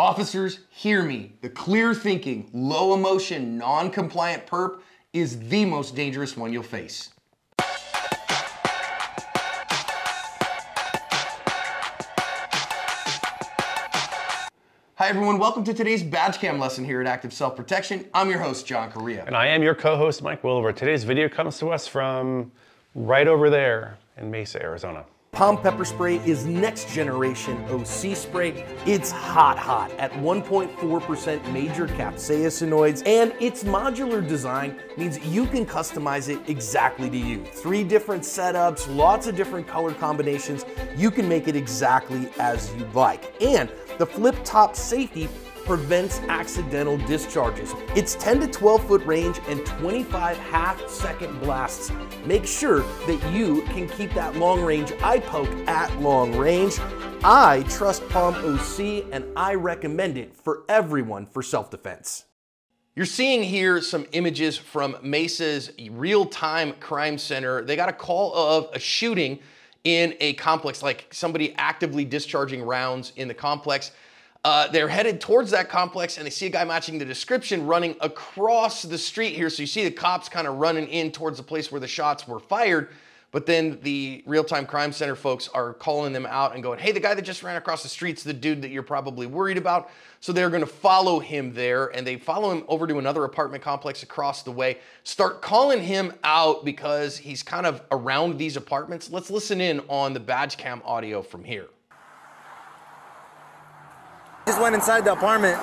Officers, hear me. The clear thinking, low emotion, non compliant perp is the most dangerous one you'll face. Hi everyone, welcome to today's badge cam lesson here at Active Self Protection. I'm your host, John Correia. And I am your co-host, Mike Willever. Today's video comes to us from right over there in Mesa, Arizona. POM pepper spray is next generation OC spray. It's hot, hot at 1.4% major capsaicinoids, and its modular design means you can customize it exactly to you. Three different setups, lots of different color combinations. You can make it exactly as you like. And the flip top safety prevents accidental discharges. It's 10 to 12 foot range and 25 half second blasts. Make sure that you can keep that long range eye poke at long range. I trust POM OC and I recommend it for everyone for self-defense. You're seeing here some images from Mesa's real-time crime center. They got a call of a shooting in a complex, like somebody actively discharging rounds in the complex. Uh, they're headed towards that complex and they see a guy matching the description running across the street here. So you see the cops kind of running in towards the place where the shots were fired. But then the real-time crime center folks are calling them out and going, hey, the guy that just ran across the street's the dude that you're probably worried about. So they're gonna follow him there and they follow him over to another apartment complex across the way, start calling him out because he's kind of around these apartments. Let's listen in on the badge cam audio from here. Just went inside the apartment.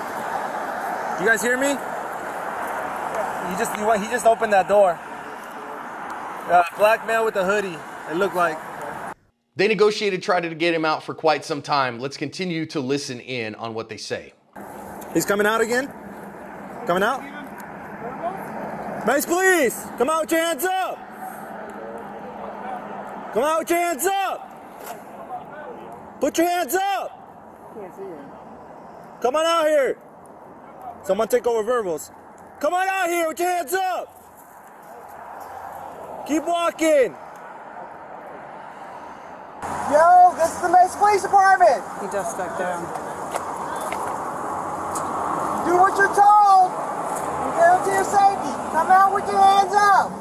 You guys hear me? He just he, went, he just opened that door. Uh, black male with a hoodie. It looked like. They negotiated, tried to get him out for quite some time. Let's continue to listen in on what they say. He's coming out again. Coming out. Nice, please. Come out with your hands up. Come out with your hands up. Put your hands up. Can't see him. Come on out here. Someone take over verbals. Come on out here with your hands up. Keep walking. Yo, this is the Mesa Police Department. He just stuck down. Do what you're told. You guarantee your safety. Come out with your hands up.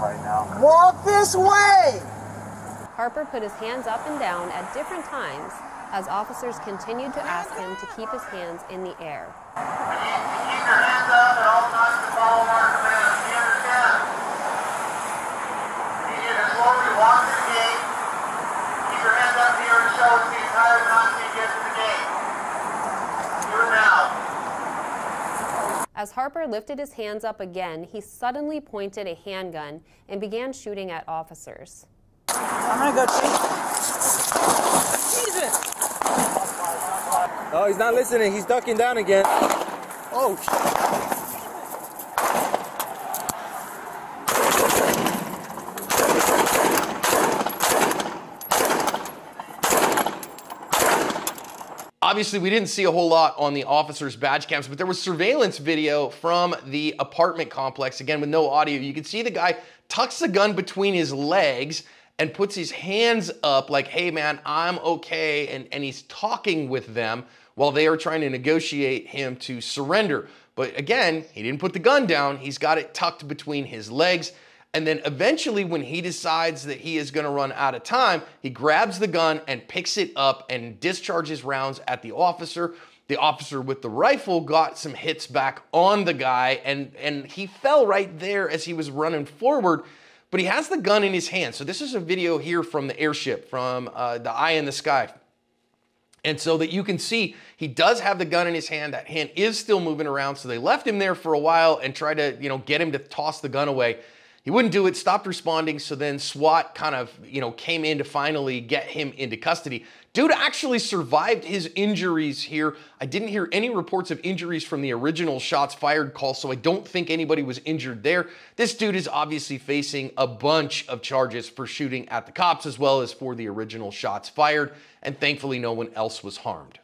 Right now. Walk this way. Harper put his hands up and down at different times as officers continued to ask him to keep his hands in the air. Keep your hands up at all times to follow our you need to slowly walk the gate. Keep your hands up here and show us the entire time you get to the gate. Do it now. As Harper lifted his hands up again, he suddenly pointed a handgun and began shooting at officers. I'm gonna go check. Jesus! Oh, he's not listening. He's ducking down again. Oh, Obviously, we didn't see a whole lot on the officers' badge cams, but there was surveillance video from the apartment complex, again with no audio. You can see the guy tucks the gun between his legs and puts his hands up like, hey man, I'm okay. And, and he's talking with them while they are trying to negotiate him to surrender. But again, he didn't put the gun down. He's got it tucked between his legs. And then eventually, when he decides that he is gonna run out of time, he grabs the gun and picks it up and discharges rounds at the officer. The officer with the rifle got some hits back on the guy, and, and he fell right there as he was running forward. But he has the gun in his hand. So, this is a video here from the airship, from uh, the eye in the sky. And so that you can see he does have the gun in his hand. That hand is still moving around. So they left him there for a while and tried to, you know, get him to toss the gun away. He wouldn't do it, stopped responding. So then SWAT kind of, you know, came in to finally get him into custody. Dude actually survived his injuries here. I didn't hear any reports of injuries from the original shots fired call, so I don't think anybody was injured there. This dude is obviously facing a bunch of charges for shooting at the cops as well as for the original shots fired, and thankfully no one else was harmed.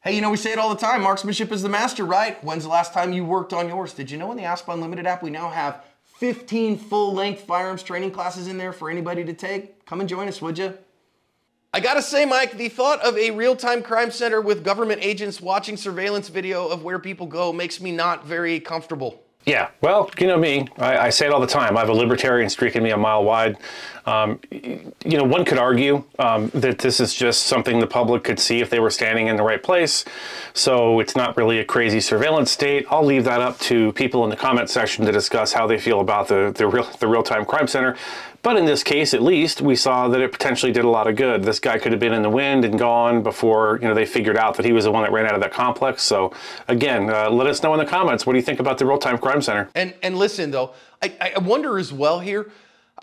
Hey, you know, we say it all the time marksmanship is the master, right? When's the last time you worked on yours? Did you know in the ASPA Unlimited app we now have 15 full length firearms training classes in there for anybody to take? Come and join us, would you? I gotta say, Mike, the thought of a real time crime center with government agents watching surveillance video of where people go makes me not very comfortable. Yeah, well, you know me. I, I, say it all the time. I have a libertarian streak in me a mile wide. Um, you know, one could argue um, that this is just something the public could see if they were standing in the right place. So it's not really a crazy surveillance state. I'll leave that up to people in the comment section to discuss how they feel about the the real the real time crime center. But in this case, at least, we saw that it potentially did a lot of good. This guy could have been in the wind and gone before you know they figured out that he was the one that ran out of that complex. So again, uh, let us know in the comments what do you think about the real time crime center. And and listen though, I, I wonder as well here.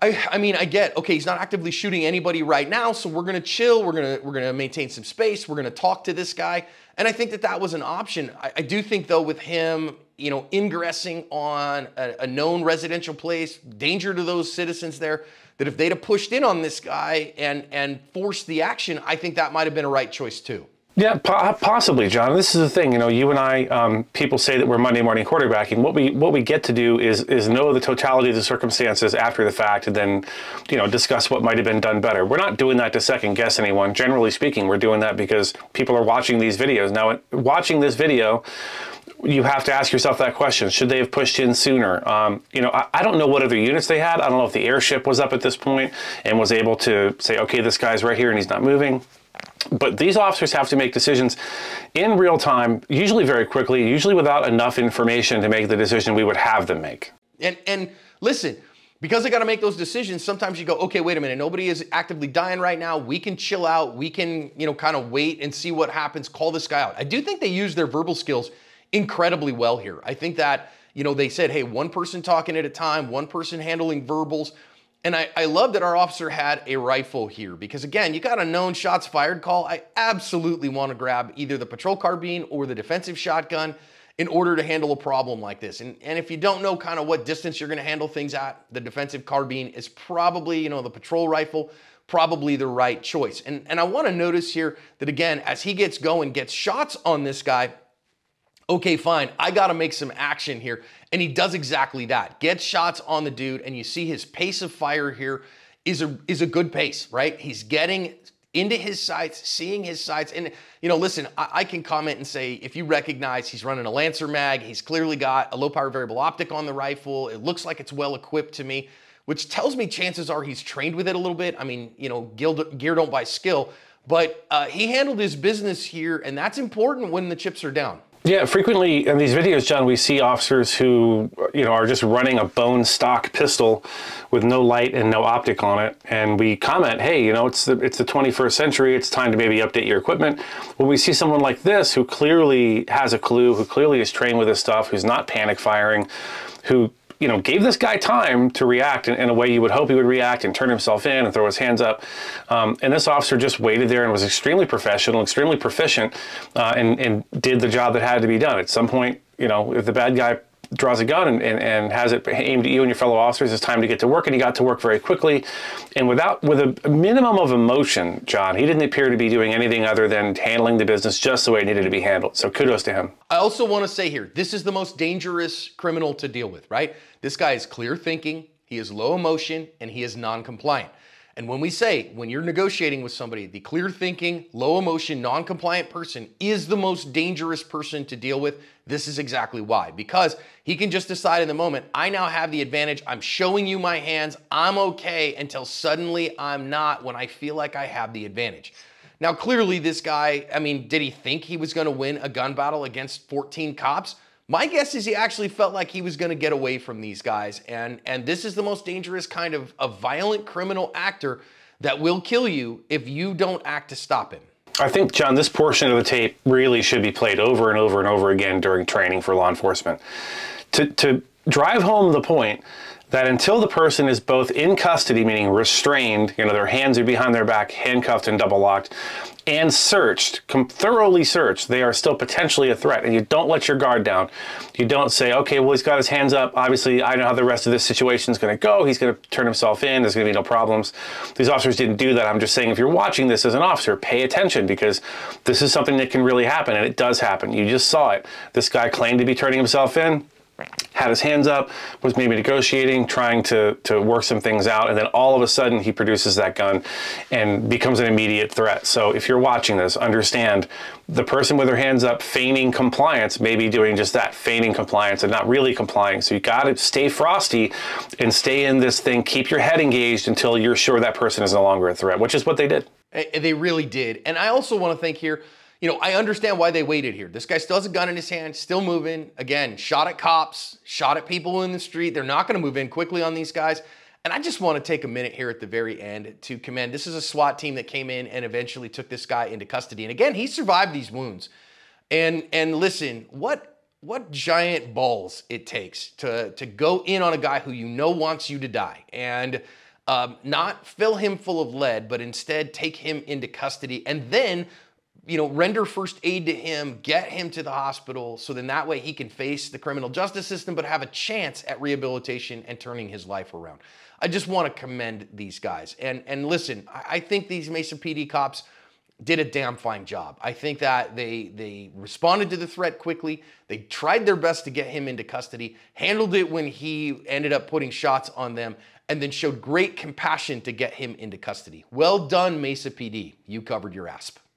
I, I mean, I get okay. He's not actively shooting anybody right now, so we're gonna chill. We're gonna we're gonna maintain some space. We're gonna talk to this guy, and I think that that was an option. I, I do think though, with him, you know, ingressing on a, a known residential place, danger to those citizens there. That if they'd have pushed in on this guy and and forced the action, I think that might have been a right choice too. Yeah, possibly, John. This is the thing. You know, you and I, um, people say that we're Monday morning quarterbacking. What we what we get to do is is know the totality of the circumstances after the fact, and then, you know, discuss what might have been done better. We're not doing that to second guess anyone. Generally speaking, we're doing that because people are watching these videos. Now, watching this video, you have to ask yourself that question: Should they have pushed in sooner? Um, you know, I, I, don't know what other units they had. I don't know if the airship was up at this point and was able to say, okay, this guy's right here and he's not moving. But these officers have to make decisions in real time, usually very quickly, usually without enough information to make the decision we would have them make. And and listen, because they got to make those decisions, sometimes you go, okay, wait a minute, nobody is actively dying right now. We can chill out. We can, you know, kind of wait and see what happens. Call this guy out. I do think they use their verbal skills incredibly well here. I think that, you know, they said, hey, one person talking at a time, one person handling verbals. And I, I love that our officer had a rifle here because again, you got a known shots fired call. I absolutely want to grab either the patrol carbine or the defensive shotgun in order to handle a problem like this. And, and if you don't know kind of what distance you're going to handle things at, the defensive carbine is probably, you know, the patrol rifle, probably the right choice. And, and I want to notice here that again, as he gets going, gets shots on this guy, okay, fine, I got to make some action here. And he does exactly that. Gets shots on the dude, and you see his pace of fire here is a is a good pace, right? He's getting into his sights, seeing his sights. And, you know, listen, I, I, can comment and say if you recognize he's running a Lancer mag, he's clearly got a low power variable optic on the rifle. It looks like it's well equipped to me, which tells me chances are he's trained with it a little bit. I mean, you know, gear don't buy skill, but uh, he handled his business here, and that's important when the chips are down. Yeah, frequently in these videos, John, we see officers who, you know, are just running a bone stock pistol with no light and no optic on it, and we comment, "Hey, you know, it's the it's the 21st century. It's time to maybe update your equipment." When we see someone like this who clearly has a clue, who clearly is trained with this stuff, who's not panic firing, who you know, gave this guy time to react in, in, a way you would hope he would react and turn himself in and throw his hands up. Um, and this officer just waited there and was extremely professional, extremely proficient, uh, and, and did the job that had to be done. At some point, you know, if the bad guy draws a gun and, and, and, has it aimed at you and your fellow officers, it's time to get to work. And he got to work very quickly. And without with a minimum of emotion, John, he didn't appear to be doing anything other than handling the business just the way it needed to be handled. So kudos to him. I also want to say here, this is the most dangerous criminal to deal with, right? This guy is clear thinking, he is low emotion, and he is non-compliant. And when we say, when you're negotiating with somebody, the clear thinking, low emotion, non compliant person is the most dangerous person to deal with, this is exactly why. Because he can just decide in the moment, I now have the advantage. I'm showing you my hands. I'm okay until suddenly I'm not when I feel like I have the advantage. Now, clearly, this guy, I mean, did he think he was going to win a gun battle against 14 cops? My guess is he actually felt like he was going to get away from these guys. And, and this is the most dangerous kind of a violent criminal actor that will kill you if you don't act to stop him. I think, John, this portion of the tape really should be played over and over and over again during training for law enforcement. To, to drive home the point that until the person is both in custody, meaning restrained, you know, their hands are behind their back, handcuffed and double locked, and searched, thoroughly searched, they are still potentially a threat. And you don't let your guard down. You don't say, okay, well, he's got his hands up. Obviously, I know how the rest of this situation is going to go. He's going to turn himself in. There's going to be no problems. These officers didn't do that. I'm just saying, if you're watching this as an officer, pay attention because this is something that can really happen, and it does happen. You just saw it. This guy claimed to be turning himself in had his hands up, was maybe negotiating, trying to, to work some things out, and then all of a sudden he produces that gun and becomes an immediate threat. So if you're watching this, understand the person with their hands up feigning compliance may be doing just that, feigning compliance and not really complying. So you got to stay frosty and stay in this thing, keep your head engaged until you're sure that person is no longer a threat, which is what they did. They really did. And I also want to think here, you know, I understand why they waited here. This guy still has a gun in his hand, still moving. Again, shot at cops, shot at people in the street. They're not going to move in quickly on these guys. And I just want to take a minute here at the very end to commend this is a SWAT team that came in and eventually took this guy into custody. And again, he survived these wounds. And and listen, what what giant balls it takes to to go in on a guy who you know wants you to die and um, not fill him full of lead, but instead take him into custody and then you know, render first aid to him, get him to the hospital, so then that way he can face the criminal justice system, but have a chance at rehabilitation and turning his life around. I just want to commend these guys. And and listen, I think these Mesa PD cops did a damn fine job. I think that they they responded to the threat quickly. They tried their best to get him into custody, handled it when he ended up putting shots on them, and then showed great compassion to get him into custody. Well done, Mesa PD. You covered your asp.